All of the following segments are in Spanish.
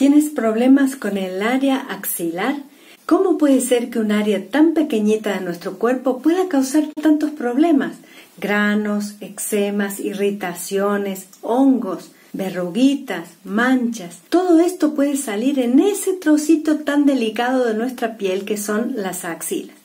¿Tienes problemas con el área axilar? ¿Cómo puede ser que un área tan pequeñita de nuestro cuerpo pueda causar tantos problemas? Granos, eczemas, irritaciones, hongos, verruguitas, manchas. Todo esto puede salir en ese trocito tan delicado de nuestra piel que son las axilas.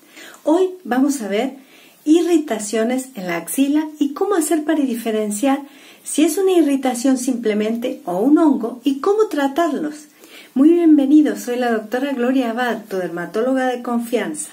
Hoy vamos a ver irritaciones en la axila y cómo hacer para diferenciar si es una irritación simplemente o un hongo y cómo tratarlos. Muy bienvenido, soy la doctora Gloria Abad, tu dermatóloga de confianza.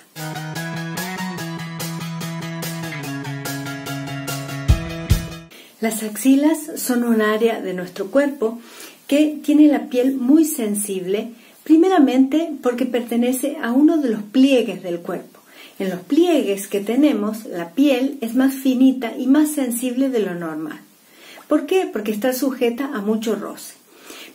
Las axilas son un área de nuestro cuerpo que tiene la piel muy sensible, primeramente porque pertenece a uno de los pliegues del cuerpo. En los pliegues que tenemos, la piel es más finita y más sensible de lo normal. ¿Por qué? Porque está sujeta a mucho roce.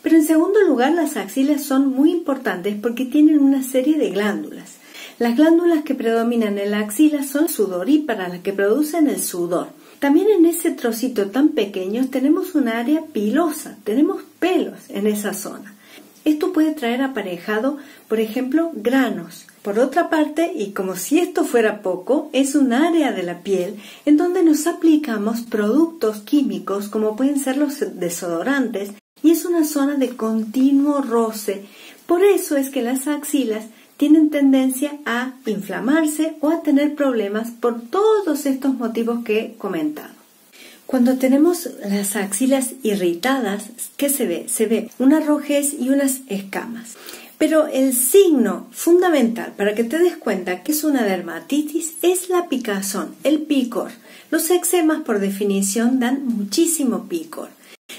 Pero en segundo lugar, las axilas son muy importantes porque tienen una serie de glándulas. Las glándulas que predominan en la axila son sudoríparas, las que producen el sudor. También en ese trocito tan pequeño tenemos un área pilosa, tenemos pelos en esa zona. Esto puede traer aparejado, por ejemplo, granos. Por otra parte, y como si esto fuera poco, es un área de la piel en donde nos aplicamos productos químicos como pueden ser los desodorantes y es una zona de continuo roce. Por eso es que las axilas tienen tendencia a inflamarse o a tener problemas por todos estos motivos que he comentado. Cuando tenemos las axilas irritadas, ¿qué se ve? Se ve una rojez y unas escamas. Pero el signo fundamental para que te des cuenta que es una dermatitis es la picazón, el picor. Los eczemas por definición dan muchísimo picor.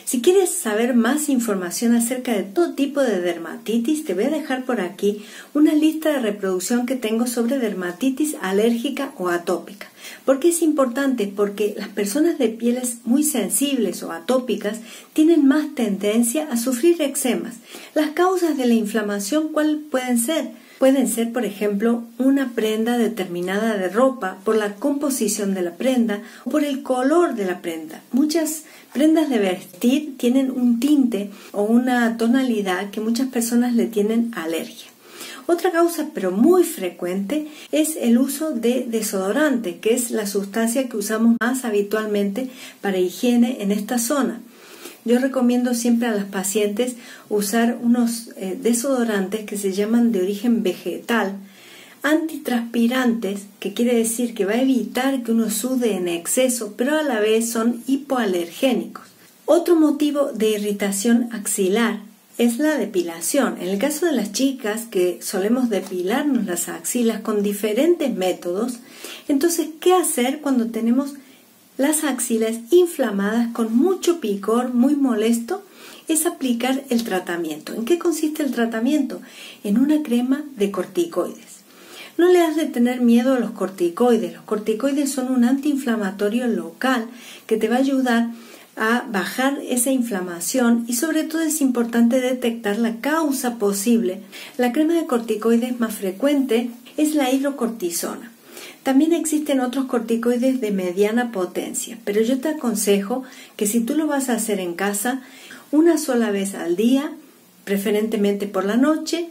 Si quieres saber más información acerca de todo tipo de dermatitis, te voy a dejar por aquí una lista de reproducción que tengo sobre dermatitis alérgica o atópica. ¿Por qué es importante? Porque las personas de pieles muy sensibles o atópicas tienen más tendencia a sufrir eczemas. Las causas de la inflamación, ¿cuáles pueden ser? Pueden ser, por ejemplo, una prenda determinada de ropa por la composición de la prenda o por el color de la prenda. Muchas prendas de vestir tienen un tinte o una tonalidad que muchas personas le tienen alergia. Otra causa, pero muy frecuente, es el uso de desodorante, que es la sustancia que usamos más habitualmente para higiene en esta zona. Yo recomiendo siempre a las pacientes usar unos eh, desodorantes que se llaman de origen vegetal, antitranspirantes, que quiere decir que va a evitar que uno sude en exceso, pero a la vez son hipoalergénicos. Otro motivo de irritación axilar es la depilación. En el caso de las chicas que solemos depilarnos las axilas con diferentes métodos, entonces, ¿qué hacer cuando tenemos las axilas inflamadas con mucho picor, muy molesto, es aplicar el tratamiento. ¿En qué consiste el tratamiento? En una crema de corticoides. No le has de tener miedo a los corticoides. Los corticoides son un antiinflamatorio local que te va a ayudar a bajar esa inflamación y sobre todo es importante detectar la causa posible. La crema de corticoides más frecuente es la hidrocortisona. También existen otros corticoides de mediana potencia, pero yo te aconsejo que si tú lo vas a hacer en casa, una sola vez al día, preferentemente por la noche,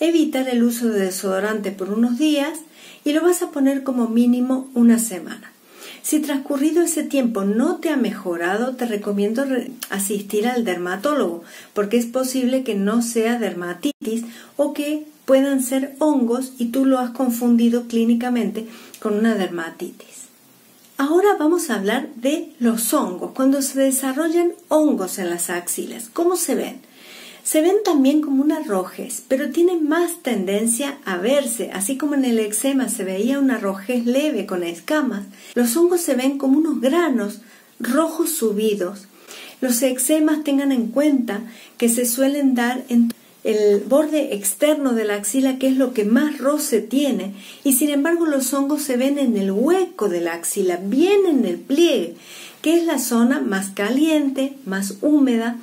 evitar el uso de desodorante por unos días y lo vas a poner como mínimo una semana. Si transcurrido ese tiempo no te ha mejorado, te recomiendo asistir al dermatólogo, porque es posible que no sea dermatitis o que puedan ser hongos y tú lo has confundido clínicamente con una dermatitis. Ahora vamos a hablar de los hongos, cuando se desarrollan hongos en las axilas. ¿Cómo se ven? Se ven también como una rojez, pero tienen más tendencia a verse, así como en el eczema se veía una rojez leve con escamas. Los hongos se ven como unos granos rojos subidos. Los eczemas tengan en cuenta que se suelen dar en el borde externo de la axila, que es lo que más roce tiene, y sin embargo los hongos se ven en el hueco de la axila, bien en el pliegue, que es la zona más caliente, más húmeda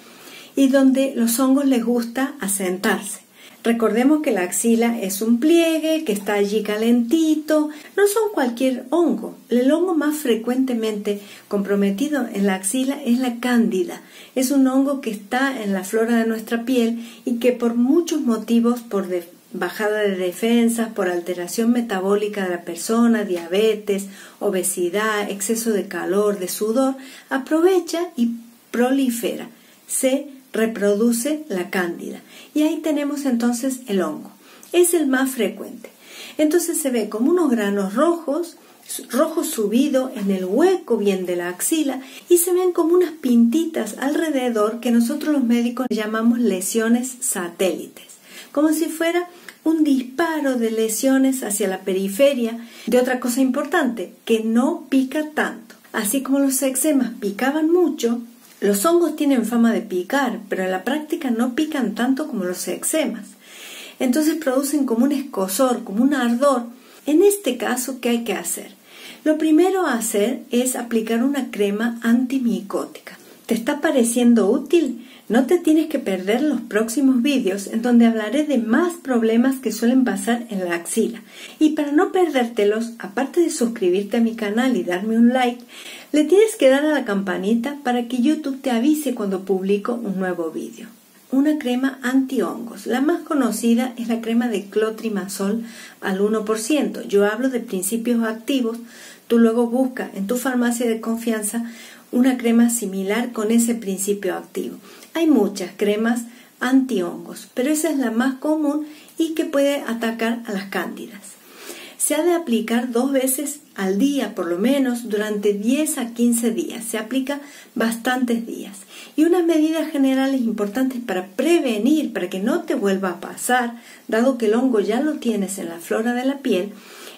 y donde los hongos les gusta asentarse. Recordemos que la axila es un pliegue que está allí calentito, no son cualquier hongo. El hongo más frecuentemente comprometido en la axila es la cándida. Es un hongo que está en la flora de nuestra piel y que por muchos motivos, por bajada de defensas, por alteración metabólica de la persona, diabetes, obesidad, exceso de calor, de sudor, aprovecha y prolifera. Se reproduce la cándida. Y ahí tenemos entonces el hongo. Es el más frecuente. Entonces se ve como unos granos rojos, rojo subido en el hueco bien de la axila y se ven como unas pintitas alrededor que nosotros los médicos llamamos lesiones satélites, como si fuera un disparo de lesiones hacia la periferia de otra cosa importante, que no pica tanto. Así como los eczemas picaban mucho, los hongos tienen fama de picar, pero en la práctica no pican tanto como los eczemas. Entonces producen como un escosor, como un ardor. En este caso, ¿qué hay que hacer? Lo primero a hacer es aplicar una crema antimicótica. ¿Te está pareciendo útil? No te tienes que perder los próximos vídeos en donde hablaré de más problemas que suelen pasar en la axila. Y para no perdértelos, aparte de suscribirte a mi canal y darme un like, le tienes que dar a la campanita para que YouTube te avise cuando publico un nuevo vídeo. Una crema anti-hongos. La más conocida es la crema de clotrimazol al 1%. Yo hablo de principios activos. Tú luego busca en tu farmacia de confianza una crema similar con ese principio activo. Hay muchas cremas antihongos, pero esa es la más común y que puede atacar a las cándidas. Se ha de aplicar dos veces al día, por lo menos, durante 10 a 15 días. Se aplica bastantes días. Y unas medidas generales importantes para prevenir, para que no te vuelva a pasar, dado que el hongo ya lo tienes en la flora de la piel,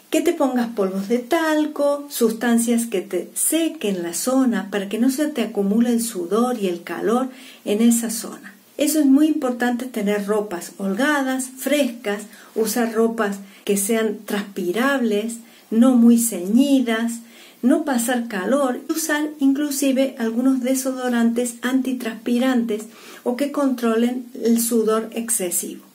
que te pongas polvos de talco, sustancias que te sequen la zona para que no se te acumule el sudor y el calor en esa zona. Eso es muy importante tener ropas holgadas, frescas, usar ropas que sean transpirables, no muy ceñidas, no pasar calor usar inclusive algunos desodorantes antitranspirantes o que controlen el sudor excesivo.